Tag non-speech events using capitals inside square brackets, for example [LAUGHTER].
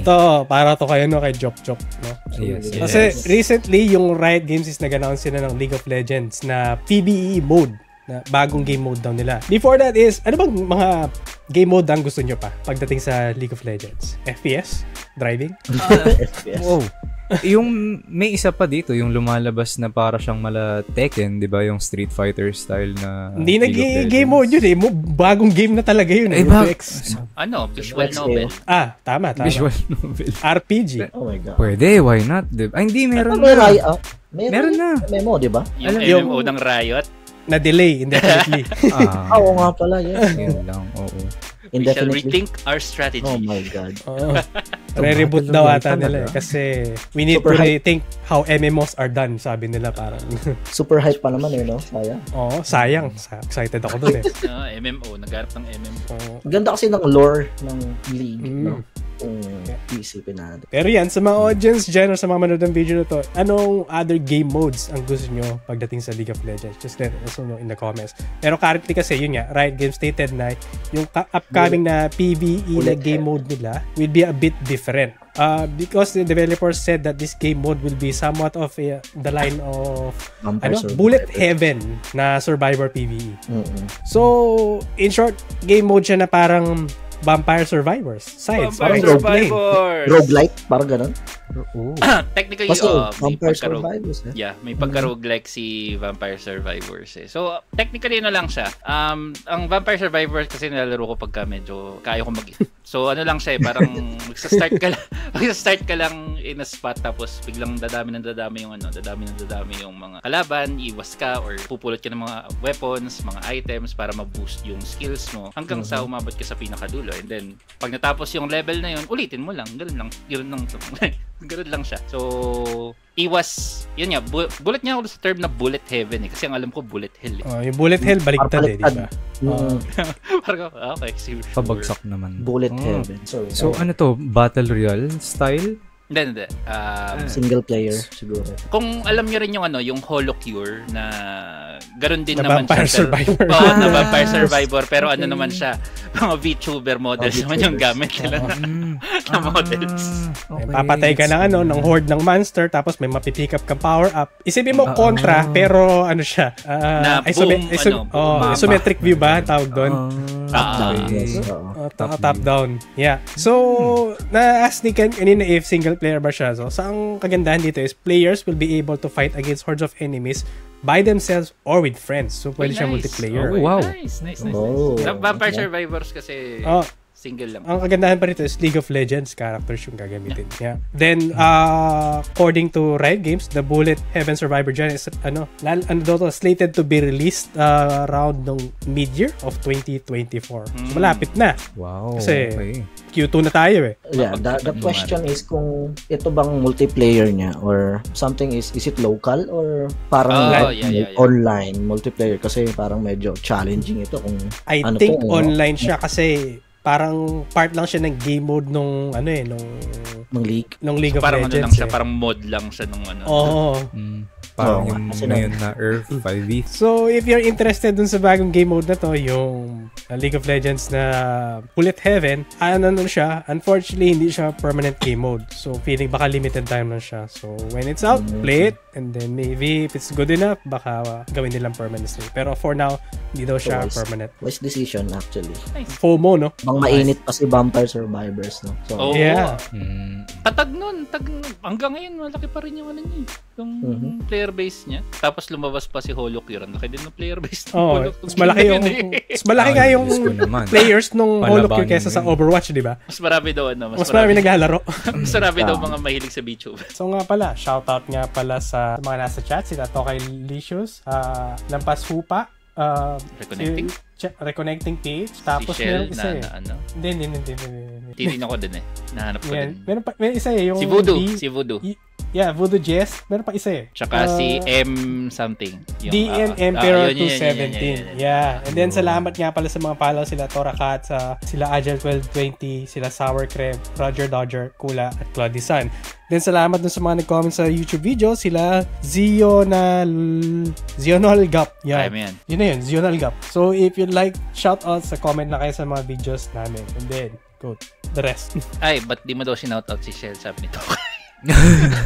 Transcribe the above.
Ito, para to kayo no, kay Jok Jok, no? Yes, yes. Kasi recently, yung Riot Games is nag-announce sila ng League of Legends na PvE mode na bagong game mode daw nila. Before that is, ano bang mga game mode ang gusto nyo pa pagdating sa League of Legends? FPS? Driving? [LAUGHS] FPS. Wow. Yung may isa pa dito, yung lumalabas na para siyang mala Tekken, 'di ba, yung Street Fighter style na Hindi nag-game Legends. mode yun eh. Mo- Bagong game na talaga yun eh. Eh, ba-. Ano, visual novel. Ah, tama, tama. Visual novel. RPG. Oh my God. Pwede, why not? Di ba? Ay, hindi, meron may na. Riot? ah, meron, Meron na. Memo, di ba? Yung Alam- yung- MMO ng Riot. Na-delay indefinitely. [LAUGHS] Ah, Ah, oo nga pala, yes. yun lang, oo. We shall rethink our strategy. Oh my God. [LAUGHS] Oo. Re-reboot daw ata nila eh. Kasi we need Super to hype. rethink how MMOs are done, sabi nila parang. [LAUGHS] Super hype pa naman eh, no? Sayang. Oo, sayang. Sa- Excited ako dun eh. [LAUGHS] Ah, MMO, nagharap ng MMO. Oo. Ganda kasi ng lore ng league, Mm. no? Kung isipin natin. Pero yan, sa mga audience dyan or sa mga manood ng video na to, anong other game modes ang gusto nyo pagdating sa League of Legends? Just let us know in the comments. Pero currently kasi, yun nga, Riot Games stated na yung upcoming na PvE na game mode nila will be a bit different. Uh, because the developers said that this game mode will be somewhat of a, the line of Vampire ano, Survivor. Bullet Heaven na Survivor PvE. Mm-mm. So, in short, game mode siya na parang Vampire Survivors. Sides. Vampire parang. Survivors! Roguelike, parang ganun. Oo. [COUGHS] Technically, Kasi uh, may Vampire pagka Survivors, eh. Yeah, may pagka-roguelike si Vampire Survivors eh. So, technically ano lang siya. Um, ang Vampire Survivors kasi nilalaro ko pagka medyo kaya ko mag So, ano lang siya eh, parang [LAUGHS] magsa-start ka lang, magsa-start ka lang in a spot tapos biglang dadami ng dadami yung ano, dadami ng dadami yung mga kalaban, iwas ka or pupulot ka ng mga weapons, mga items para ma-boost yung skills mo hanggang sa umabot ka sa pinakadulo. And then, pag natapos yung level na yun, ulitin mo lang. Ganun lang. Ganun lang. [LAUGHS] Ganun lang siya. So, iwas, yun nga, bu- bullet niya ako sa term na bullet heaven eh. Kasi ang alam ko, bullet hell eh. Oh, yung bullet hell baliktad eh, di ba? Yung [LAUGHS] Parang, ah, okay, sure. Pabagsak naman. Bullet Oh. Heaven. Sorry. So, ano to? Battle Royale style? Hindi, hindi. Um, Single player, siguro. kung alam niyo rin yung ano, yung Holo Cure na ganoon din Na naman Vampire siya. Survivor. Oo, na Ah, [LAUGHS] Vampire Survivor. Pero ano okay. naman siya, mga VTuber models Oh, naman yung gamit nila na, Mm. na models. May Papatay ka ng ano, ng horde ng monster tapos may mapipick up kang power up. Isipin mo Ah, kontra ah. pero ano siya? ah, Na isome- boom, iso- ano, oh, mapa. isometric view ba tawag doon? Ah, Down, okay. yes, oo. Top top, top down. Yeah. So, na-ask ni Ken kanina if single player ba siya. So, sa ang kagandahan dito is players will be able to fight against hordes of enemies by themselves or with friends. So, pwede Uy, siya nice. multiplayer. Oh, wow. Nice, nice, nice. Oh. nice. Vampire Survivors kasi Oh, single lang. ang kagandahan pa rito is League of Legends characters yung gagamitin. Yeah. Then, uh, according to Riot Games, the Bullet Heaven Survivor dyan is, ano, lal, ano daw to, slated to be released uh, around ng mid-year of 2024. So, Mm. malapit na. Wow. Kasi- okay. Q2 na tayo eh. Yeah, the, the question is kung ito bang multiplayer niya or something is is it local or parang Oh, like, yeah, yeah, yeah. online multiplayer kasi parang medyo challenging ito kung I Ano think to, no? online siya kasi parang part lang siya ng game mode nung ano eh nung ng league. nung League of parang ano Legends. lang siya, eh. parang mod lang siya nung ano. Oo. Mm. Parang Oo, yung kasi ngayon na Earth 5e. So, if you're interested dun sa bagong game mode na to, yung uh, League of Legends na Bullet Heaven, ano nun siya, unfortunately, hindi siya permanent game mode. So, feeling baka limited time lang siya. So, when it's out, Mm. play it, and then maybe if it's good enough, baka uh, gawin nilang permanently. Pero for now, hindi daw siya Wise. permanent. Wise decision actually. FOMO, no? Bang mainit pa si Vampire Survivors no. So, Oo. Yeah. Mm. Tatag nun, tag hanggang ngayon malaki pa rin yung ano niya, eh, yung Mhm. player base niya. Tapos lumabas pa si Holo Cure, ang laki din ng player base ng Oh, Holo mas malaki yung [LAUGHS] mas malaki nga yung ko players nung Holo Cure Palabanin kaysa sa. Overwatch, di ba? Mas marami daw ano, Mas marami naglalaro. [LAUGHS] mas marami daw mga mahilig sa VTuber. So nga pala, shoutout nga pala sa mga nasa chat, sila Tokay Licious, uh, Lampas Hupa, uh, Reconnecting? si- Ch- reconnecting page, tapos si Shell meron isa na, eh. na ano. Hindi, hindi, hindi, hindi, hindi. Titin ako din eh. Nahanap ko Yan. din. Meron pa, may isa eh, yung Si Voodoo, D- si Voodoo. Y- yeah, Voodoo Jess, meron pa isa eh. Tsaka Uh, si M something. Yung, DN ah, ah, Emperor yun, yun, yun, yun, 217. yun, yun, yun. Yeah. And then salamat nga pala sa mga follow sila Tora sa sila Agile 1220, sila Sour Cream, Roger Dodger, Kula at Claudia San. Then salamat dun sa mga nag-comment sa YouTube video, sila Zional Zional Gap. Yeah. yan. Yun na yun, Zional Gap. So if you like, shout out sa comment na kayo sa mga videos namin. And then, Goat. The rest. [LAUGHS] Ay, ba't di mo daw sinoutout si Shell, sabi nito. [LAUGHS]